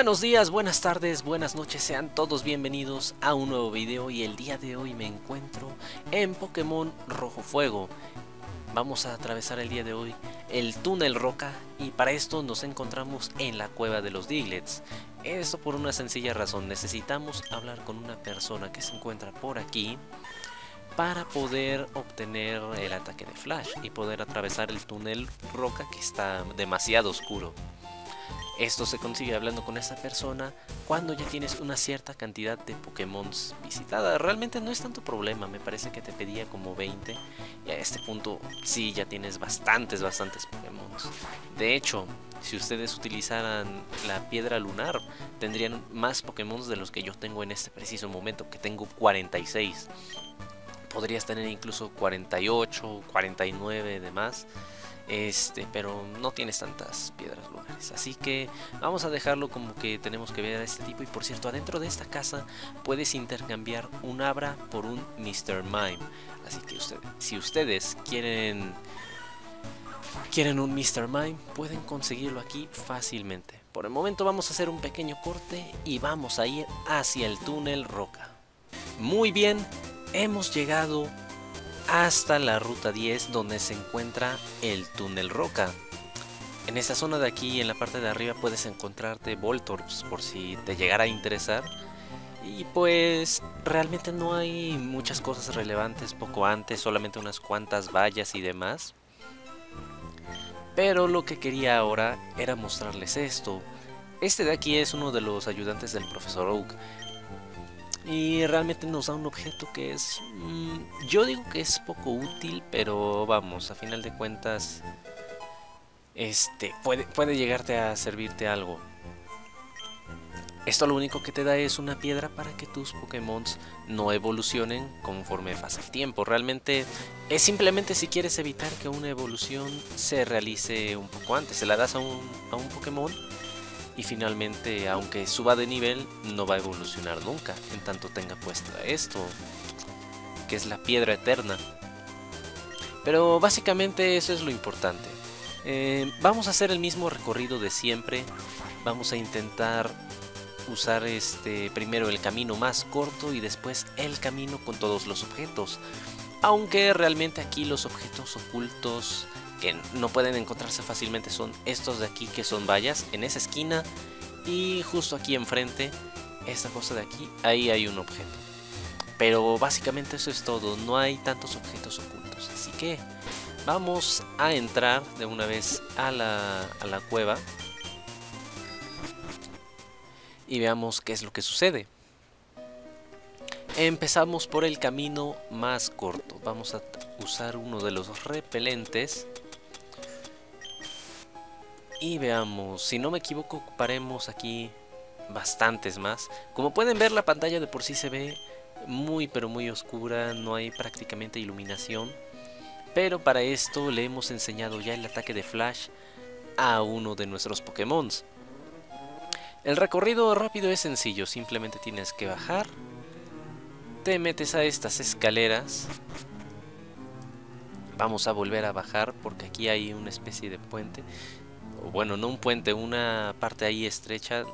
Buenos días, buenas tardes, buenas noches, sean todos bienvenidos a un nuevo video y el día de hoy me encuentro en Pokémon Rojo Fuego. Vamos a atravesar el día de hoy el túnel roca y para esto nos encontramos en la cueva de los Diglets. Esto por una sencilla razón, necesitamos hablar con una persona que se encuentra por aquí para poder obtener el ataque de Flash y poder atravesar el túnel roca que está demasiado oscuro. Esto se consigue hablando con esa persona cuando ya tienes una cierta cantidad de Pokémon visitada. Realmente no es tanto problema, me parece que te pedía como 20 y a este punto sí ya tienes bastantes, bastantes Pokémon. De hecho, si ustedes utilizaran la piedra lunar, tendrían más Pokémon de los que yo tengo en este preciso momento, que tengo 46. Podrías tener incluso 48, 49 de más este, pero no tienes tantas piedras lunares. Así que vamos a dejarlo como que tenemos que ver a este tipo. Y por cierto, adentro de esta casa puedes intercambiar un Abra por un Mr. Mime. Así que ustedes, si ustedes quieren, quieren un Mr. Mime, pueden conseguirlo aquí fácilmente. Por el momento vamos a hacer un pequeño corte y vamos a ir hacia el túnel Roca. Muy bien, hemos llegado hasta la ruta 10 donde se encuentra el túnel roca. En esta zona de aquí, en la parte de arriba, puedes encontrarte Voltorbs por si te llegara a interesar. Y pues realmente no hay muchas cosas relevantes poco antes, solamente unas cuantas vallas y demás. Pero lo que quería ahora era mostrarles esto. Este de aquí es uno de los ayudantes del profesor Oak y realmente nos da un objeto que es mm, yo digo que es poco útil pero vamos a final de cuentas este puede, puede llegarte a servirte algo esto lo único que te da es una piedra para que tus Pokémon no evolucionen conforme pasa el tiempo. Realmente es simplemente si quieres evitar que una evolución se realice un poco antes. Se la das a un, a un Pokémon y finalmente aunque suba de nivel no va a evolucionar nunca en tanto tenga puesta esto que es la piedra eterna. Pero básicamente eso es lo importante. Eh, vamos a hacer el mismo recorrido de siempre. Vamos a intentar usar este primero el camino más corto y después el camino con todos los objetos aunque realmente aquí los objetos ocultos que no pueden encontrarse fácilmente son estos de aquí que son vallas en esa esquina. Y justo aquí enfrente esta cosa de aquí ahí hay un objeto. Pero básicamente eso es todo. No hay tantos objetos ocultos. Así que vamos a entrar de una vez a la, a la cueva. Y veamos qué es lo que sucede. Empezamos por el camino más corto vamos a usar uno de los repelentes y veamos, si no me equivoco ocuparemos aquí bastantes más. Como pueden ver la pantalla de por sí se ve muy pero muy oscura, no hay prácticamente iluminación. Pero para esto le hemos enseñado ya el ataque de Flash a uno de nuestros Pokémon. El recorrido rápido es sencillo, simplemente tienes que bajar, te metes a estas escaleras, vamos a volver a bajar porque aquí hay una especie de puente bueno, no un puente, una parte ahí estrecha,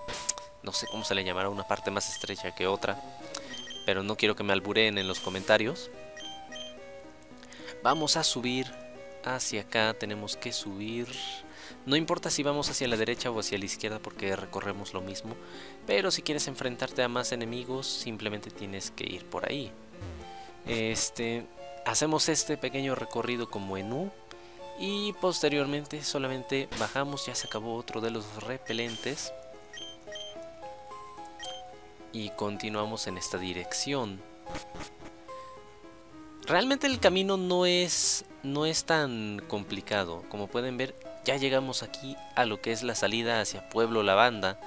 no sé cómo se le llamará, una parte más estrecha que otra, pero no quiero que me albureen en los comentarios. Vamos a subir hacia acá, tenemos que subir... No importa si vamos hacia la derecha o hacia la izquierda porque recorremos lo mismo, pero si quieres enfrentarte a más enemigos simplemente tienes que ir por ahí. Este, hacemos este pequeño recorrido como en U, y posteriormente solamente bajamos, ya se acabó otro de los repelentes y continuamos en esta dirección. Realmente el camino no es, no es tan complicado, como pueden ver ya llegamos aquí a lo que es la salida hacia Pueblo Lavanda,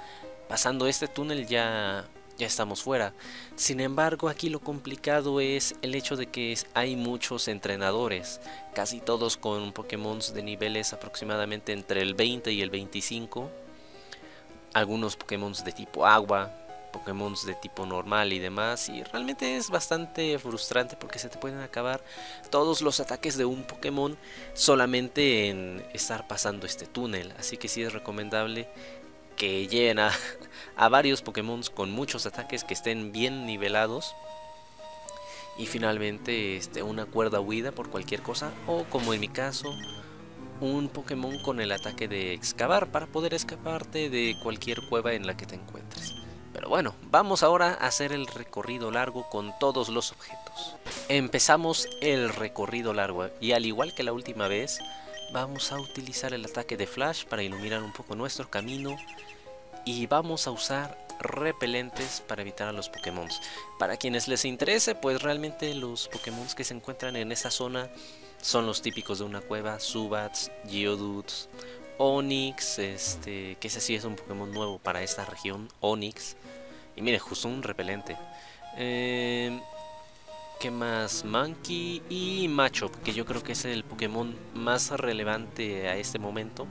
pasando este túnel ya ya estamos fuera. Sin embargo, aquí lo complicado es el hecho de que hay muchos entrenadores, casi todos con Pokémon de niveles aproximadamente entre el 20 y el 25. Algunos Pokémon de tipo agua, Pokémon de tipo normal y demás. Y realmente es bastante frustrante porque se te pueden acabar todos los ataques de un Pokémon solamente en estar pasando este túnel. Así que sí es recomendable que lleven a, varios Pokémon con muchos ataques que estén bien nivelados. Y finalmente este, una cuerda huida por cualquier cosa. O como en mi caso, un Pokémon con el ataque de excavar para poder escaparte de cualquier cueva en la que te encuentres. Pero bueno, vamos ahora a hacer el recorrido largo con todos los objetos. Empezamos el recorrido largo y al igual que la última vez, vamos a utilizar el ataque de Flash para iluminar un poco nuestro camino y vamos a usar repelentes para evitar a los Pokémon. Para quienes les interese, pues realmente los Pokémon que se encuentran en esa zona son los típicos de una cueva, Subats, Geodudes, Onix, este, que ese sí es un Pokémon nuevo para esta región, Onix. Y mire, justo un repelente. Eh, ¿Qué más? Monkey y Machop, que yo creo que es el Pokémon más relevante a este momento,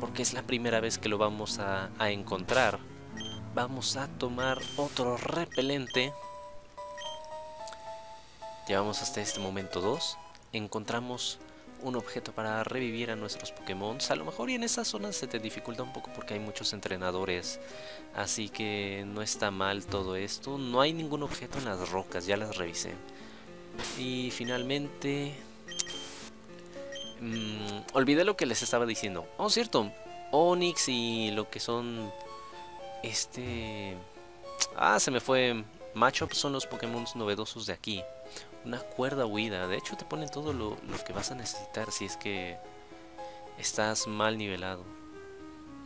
porque es la primera vez que lo vamos a, encontrar. Vamos a tomar otro repelente. Llevamos hasta este momento dos. Encontramos un objeto para revivir a nuestros Pokémon. A lo mejor y en esa zona se te dificulta un poco porque hay muchos entrenadores. Así que no está mal todo esto. No hay ningún objeto en las rocas, ya las revisé. Y finalmente... Mmm, olvidé lo que les estaba diciendo. Oh, cierto. Onix y lo que son... Este... Ah, se me fue... Machop son los Pokémon novedosos de aquí una cuerda huida. De hecho te ponen todo lo, que vas a necesitar si es que estás mal nivelado.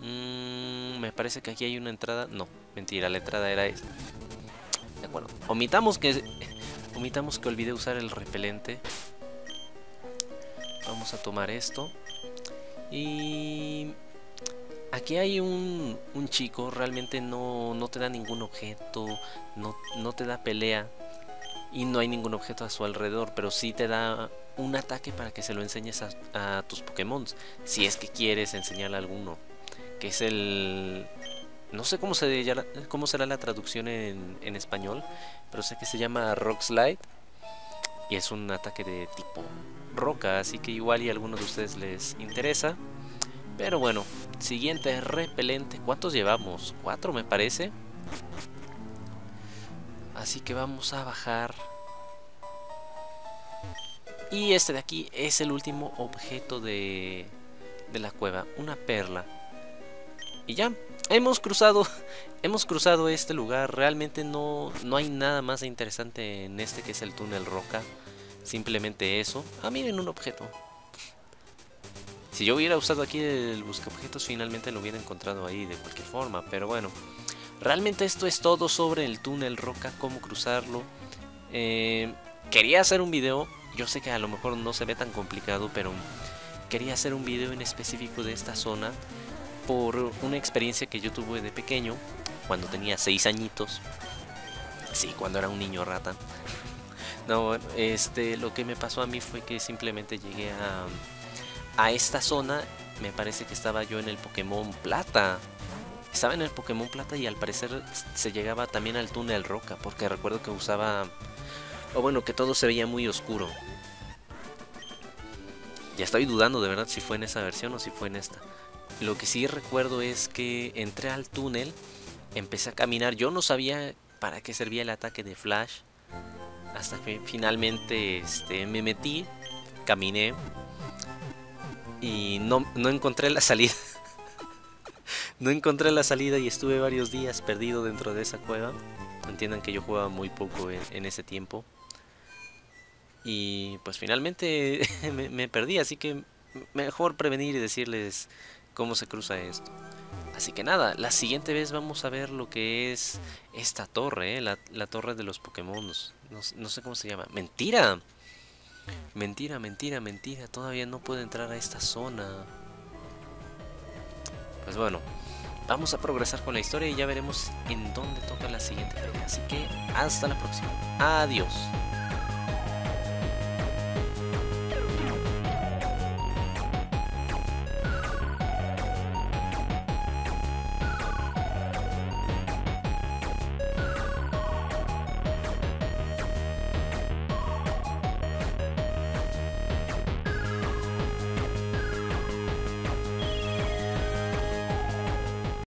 Mm, me parece que aquí hay una entrada. No, mentira, la entrada era esta. De acuerdo. Omitamos que, omitamos que olvidé usar el repelente. Vamos a tomar esto. Y aquí hay un, un chico, realmente no, no, te da ningún objeto, no, no te da pelea y no hay ningún objeto a su alrededor, pero sí te da un ataque para que se lo enseñes a, tus Pokémon, si es que quieres enseñarle a alguno, que es el... No sé cómo, se, cómo será la traducción en, en español, pero sé que se llama Rock Slide y es un ataque de tipo roca, así que igual y a alguno de ustedes les interesa. Pero bueno, siguiente repelente, ¿cuántos llevamos? ¿Cuatro me parece? Así que vamos a bajar. Y este de aquí es el último objeto de, de la cueva. Una perla. Y ya, hemos cruzado, hemos cruzado este lugar. Realmente no, no hay nada más interesante en este que es el túnel roca. Simplemente eso. Ah, miren un objeto. Si yo hubiera usado aquí el busca objetos, finalmente lo hubiera encontrado ahí de cualquier forma. Pero bueno, Realmente esto es todo sobre el túnel roca, cómo cruzarlo. Eh, quería hacer un video, yo sé que a lo mejor no se ve tan complicado, pero quería hacer un video en específico de esta zona por una experiencia que yo tuve de pequeño, cuando tenía 6 añitos. Sí, cuando era un niño rata. No, este, lo que me pasó a mí fue que simplemente llegué a, a esta zona. Me parece que estaba yo en el Pokémon Plata. Estaba en el Pokémon Plata y al parecer se llegaba también al túnel roca, porque recuerdo que usaba... O bueno, que todo se veía muy oscuro. Ya estoy dudando de verdad si fue en esa versión o si fue en esta. Lo que sí recuerdo es que entré al túnel, empecé a caminar. Yo no sabía para qué servía el ataque de Flash. Hasta que finalmente este, me metí, caminé y no, no encontré la salida. no encontré la salida y estuve varios días perdido dentro de esa cueva. Entiendan que yo jugaba muy poco en, ese tiempo. Y pues finalmente me, perdí, así que mejor prevenir y decirles cómo se cruza esto. Así que nada, la siguiente vez vamos a ver lo que es esta torre, ¿eh? la, torre de los Pokémon. No, sé cómo se llama. ¡Mentira! Mentira, mentira, mentira. Todavía no puedo entrar a esta zona. Pues bueno, vamos a progresar con la historia y ya veremos en dónde toca la siguiente pelea. Así que hasta la próxima. Adiós.